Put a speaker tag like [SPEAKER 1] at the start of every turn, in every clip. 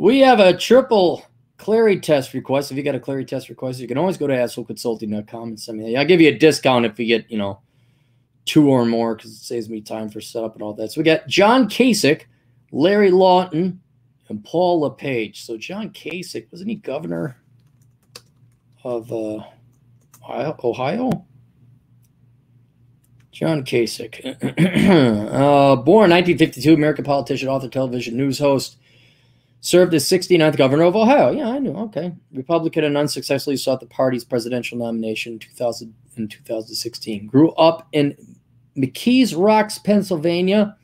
[SPEAKER 1] We have a triple Clarey test request. If you got a Clarey test request, you can always go to assholeconsulting.com and send me. I'll give you a discount if you get, you know, two or more because it saves me time for setup and all that. So we got John Kasich, Larry Lawton, and Paul LePage. So John Kasich, wasn't he governor of uh, Ohio? John Kasich. uh, born 1952, American politician, author, television news host. Served as 69th governor of Ohio. Yeah, I knew. Okay. Republican and unsuccessfully sought the party's presidential nomination in 2000 in 2016. Grew up in McKees Rocks, Pennsylvania.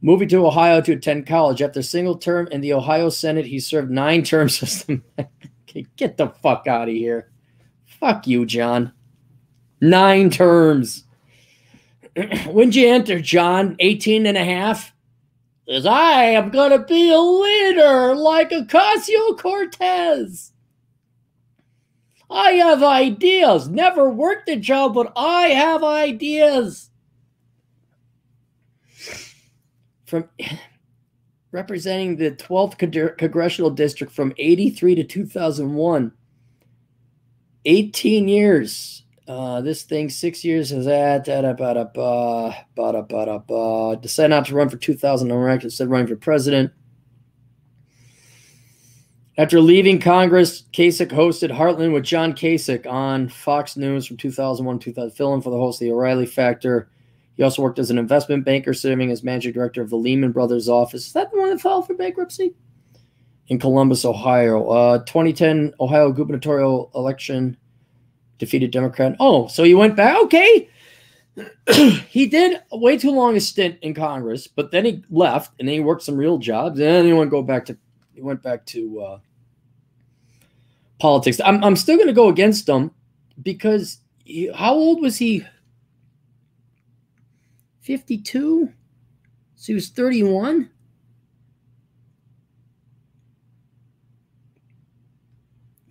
[SPEAKER 1] Moving to Ohio to attend college. After a single term in the Ohio Senate, he served nine terms as okay, get the fuck out of here. Fuck you, John. Nine terms. when did you enter, John? 18 and a half? As I am going to be a leader like Ocasio Cortez. I have ideas. Never worked a job, but I have ideas. From representing the 12th congressional district from 83 to 2001. 18 years uh, this thing six years is at decided not to run for 2000 election, instead running for president. After leaving Congress, Kasich hosted Heartland with John Kasich on Fox News from 2001 2000, filling for the host of the O'Reilly Factor. He also worked as an investment banker, serving as managing director of the Lehman Brothers office. Is that the one that filed for bankruptcy? In Columbus, Ohio. Uh, 2010 Ohio gubernatorial election defeated Democrat. Oh, so he went back. Okay. he did way too long a stint in Congress, but then he left and then he worked some real jobs. And then he went go back to he went back to uh, politics. I'm I'm still going to go against him because he, how old was he? 52. So he was 31.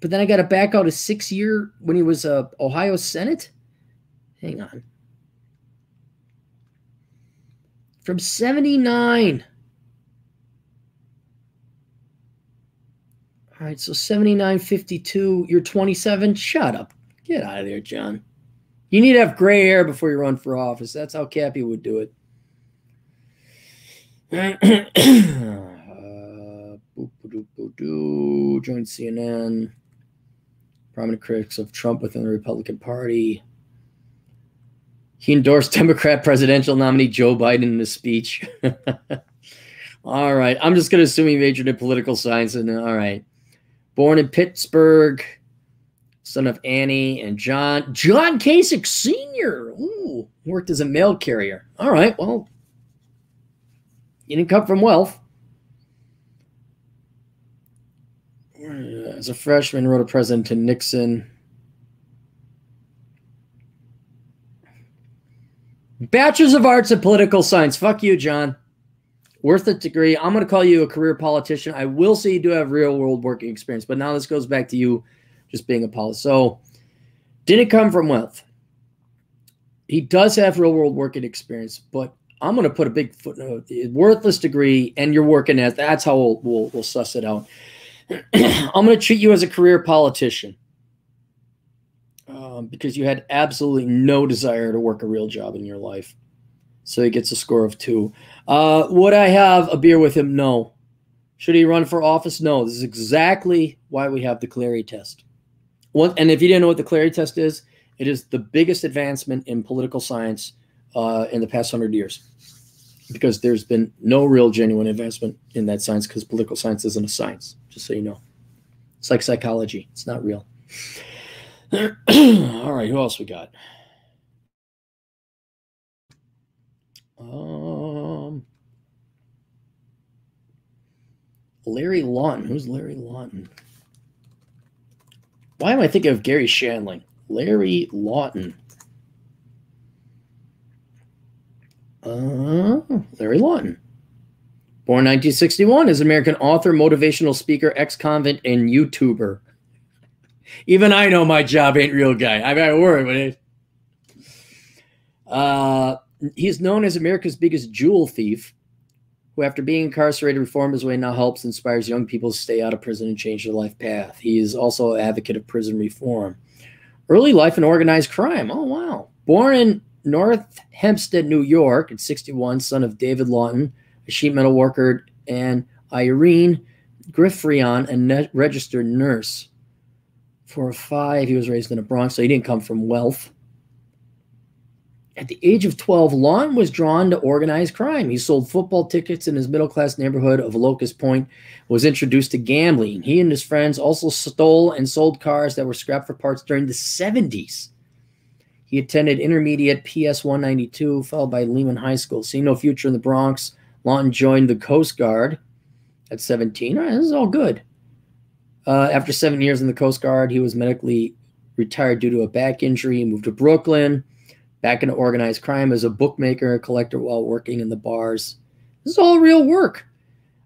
[SPEAKER 1] But then I got to back out a six year when he was a Ohio Senate. Hang on. From 79. All right, so 79, 52. You're 27. Shut up. Get out of there, John. You need to have gray hair before you run for office. That's how Cappy would do it. uh, join CNN prominent critics of Trump within the Republican Party. He endorsed Democrat presidential nominee Joe Biden in a speech. all right. I'm just going to assume he majored in political science. And uh, all right. Born in Pittsburgh, son of Annie and John. John Kasich Sr. Ooh, worked as a mail carrier. All right. Well, he didn't come from wealth. As a freshman, wrote a present to Nixon. Bachelor's of Arts in Political Science. Fuck you, John. Worth a degree. I'm going to call you a career politician. I will say you do have real world working experience, but now this goes back to you just being a politician. So, didn't come from wealth. He does have real world working experience, but I'm going to put a big footnote. Worthless degree, and you're working at that's how we'll, we'll, we'll suss it out. I'm going to treat you as a career politician um, because you had absolutely no desire to work a real job in your life. So he gets a score of two. Uh, would I have a beer with him? No. Should he run for office? No. This is exactly why we have the Clarey test. One, and if you didn't know what the Clarey test is, it is the biggest advancement in political science uh, in the past hundred years because there's been no real genuine advancement in that science because political science isn't a science just so you know. It's like psychology, it's not real. All right, who else we got? Um, Larry Lawton. Who's Larry Lawton? Why am I thinking of Garry Shandling? Larry Lawton. Uh, Larry Lawton. Born 1961, is American author, motivational speaker, ex-convict, and YouTuber. Even I know my job ain't real guy. I got to worry, but it. Uh, he's known as America's biggest jewel thief, who, after being incarcerated, reformed his way now helps inspires young people to stay out of prison and change their life path. He is also an advocate of prison reform. Early life and organized crime. Oh, wow. Born in North Hempstead, New York, at 61, son of David Lawton, a sheet metal worker, and Irene Griffrion, a registered nurse. For a five, he was raised in the Bronx, so he didn't come from wealth. At the age of 12, Lawton was drawn to organized crime. He sold football tickets in his middle class neighborhood of Locust Point, was introduced to gambling. He and his friends also stole and sold cars that were scrapped for parts during the 70s. He attended intermediate PS 192, followed by Lehman High School. Seeing no future in the Bronx, Lawton joined the Coast Guard at 17. All right, this is all good. Uh, after seven years in the Coast Guard, he was medically retired due to a back injury. He moved to Brooklyn back into organized crime as a bookmaker, a collector while working in the bars. This is all real work.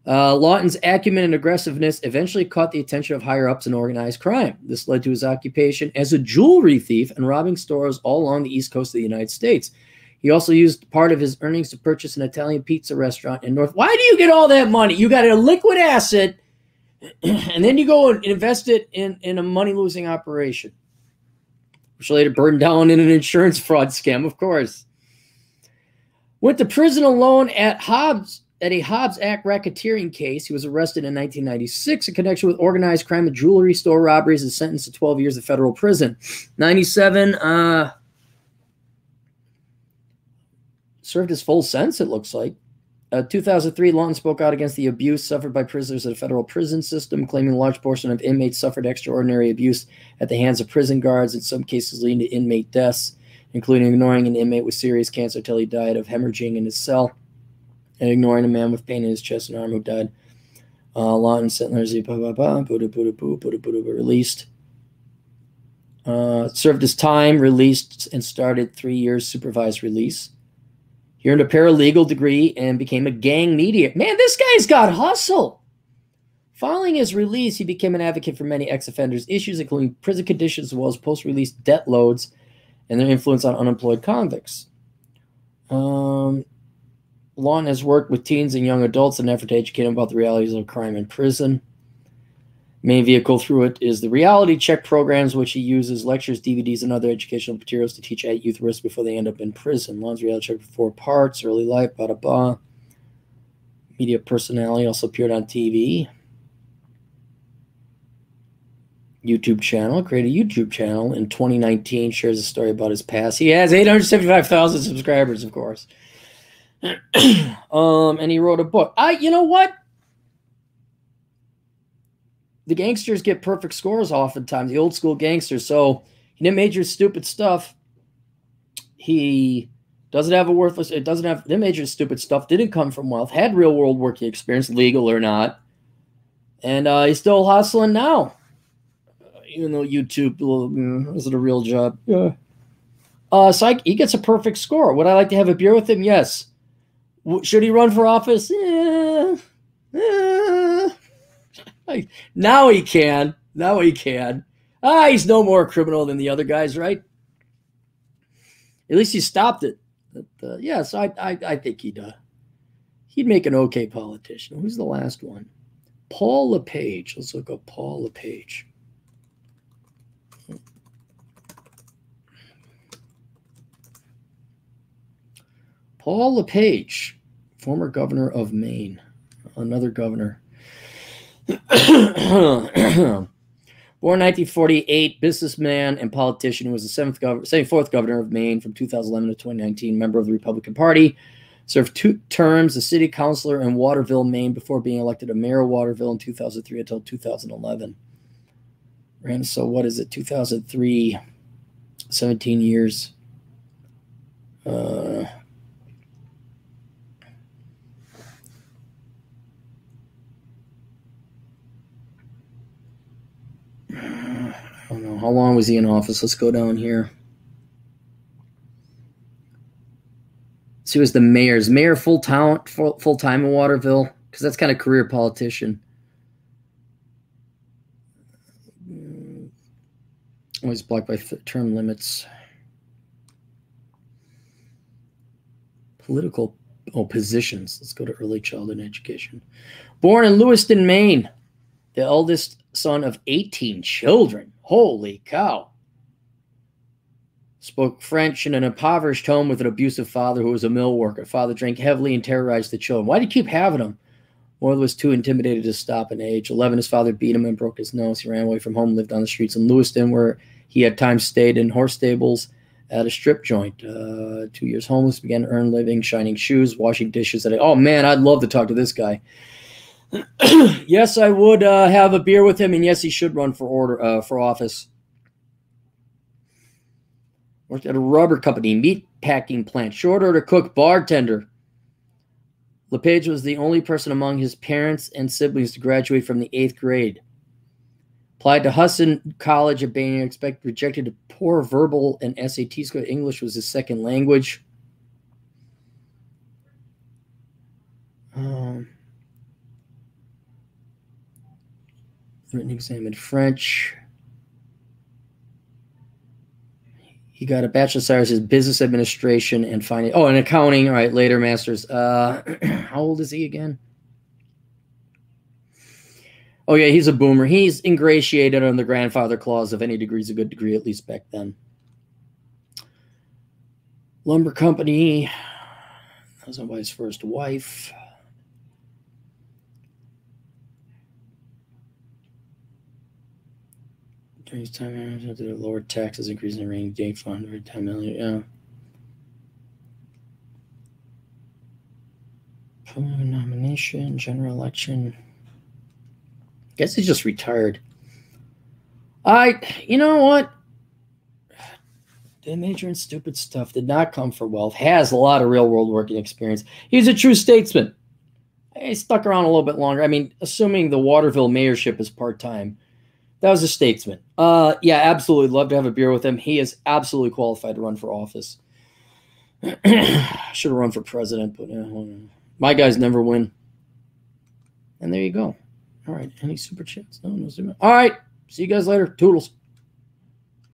[SPEAKER 1] Uh, Lawton's acumen and aggressiveness eventually caught the attention of higher ups in organized crime. This led to his occupation as a jewelry thief and robbing stores all along the east coast of the United States. He also used part of his earnings to purchase an Italian pizza restaurant in North. Why do you get all that money? You got a liquid asset, and then you go and invest it in, in a money losing operation which later burned down in an insurance fraud scam, of course. Went to prison alone at Hobbs at a Hobbs Act racketeering case. He was arrested in 1996 in connection with organized crime and jewelry store robberies and sentenced to 12 years of federal prison. 97, uh, served his full sentence, it looks like. Uh, 2003, Lawton spoke out against the abuse suffered by prisoners at a federal prison system, claiming a large portion of inmates suffered extraordinary abuse at the hands of prison guards, in some cases leading to inmate deaths, including ignoring an inmate with serious cancer until he died of hemorrhaging in his cell, and ignoring a man with pain in his chest and arm who died. Uh, Lawton sentenced, released. Uh, served his time, released, and started three years supervised release. He earned a paralegal degree and became a gang mediator. Man, this guy's got hustle. Following his release, he became an advocate for many ex offenders' issues, including prison conditions as well as post release debt loads and their influence on unemployed convicts. Um, Lawton has worked with teens and young adults in an effort to educate them about the realities of crime in prison. Main vehicle through it is the reality check programs, which he uses lectures, DVDs, and other educational materials to teach at youth risk before they end up in prison. Lawton's reality check for four parts, early life, blah, blah, blah. Media personality also appeared on TV. YouTube channel, created a YouTube channel in 2019, shares a story about his past. He has 875,000 subscribers, of course. um, and he wrote a book. I, you know what? the gangsters get perfect scores oftentimes, the old school gangsters. So he didn't major stupid stuff. He doesn't have a worthless, it doesn't have, the major stupid stuff, didn't come from wealth, had real world working experience, legal or not. And uh, he's still hustling now. Uh, even though YouTube uh, is it a real job. Yeah. Uh, so I, he gets a perfect score. Would I like to have a beer with him? Yes. Should he run for office? Yeah. yeah now he can. Now he can. Ah, he's no more criminal than the other guys, right? At least he stopped it. But, uh, yes, I, I, I think he'd uh, he'd make an okay politician. Who's the last one? Paul LePage. Let's look up Paul LePage. Paul LePage, former governor of Maine, another governor Born 1948, businessman and politician who was the seventh gov- 74th governor of Maine from 2011 to 2019, member of the Republican Party. Served two terms as city councilor in Waterville, Maine, before being elected a mayor of Waterville in 2003 until 2011. Ran, so what is it, 2003, 17 years. Uh, I don't know. How long was he in office? Let's go down here. So he was the mayor's mayor full full, full time in Waterville because that's kind of career politician. Always blocked by term limits. Political oh, positions. Let's go to early childhood education. Born in Lewiston, Maine, the eldest son of 18 children. Holy cow. Spoke French in an impoverished home with an abusive father who was a mill worker. Father drank heavily and terrorized the children. Why did he keep having them? Moyle was too intimidated to stop at age 11. His father beat him and broke his nose. He ran away from home, lived on the streets in Lewiston, where he had times stayed in horse stables at a strip joint. Uh, two years homeless, began to earn living, shining shoes, washing dishes. At a, oh man, I'd love to talk to this guy. yes, I would uh, have a beer with him, and yes, he should run for order uh, for office. Worked at a rubber company, meat packing plant, short order cook, bartender. LePage was the only person among his parents and siblings to graduate from the eighth grade. Applied to Husson College of Bain, expect rejected to poor verbal and SAT score. English was his second language. Um, written exam in French. He got a bachelor's science in business administration and finance. Oh, and accounting. All right, later master's. Uh, how old is he again? Oh yeah, he's a boomer. He's ingratiated on the grandfather clause of any degree is a good degree, at least back then. Lumber company. That was by his first wife. During time, the lower taxes, increasing the rainy day fund, every 10 million. Yeah. Nomination, general election. Guess he's just retired. I, you know what? Did major in stupid stuff. Did not come for wealth. Has a lot of real world working experience. He's a true statesman. He stuck around a little bit longer. I mean, assuming the Waterville mayorship is part time that was a statesman. Uh, yeah, absolutely. Love to have a beer with him. He is absolutely qualified to run for office. Should have run for president, but my guys never win. And there you go. All right. Any super chats? No, no super. All right. See you guys later. Toodles.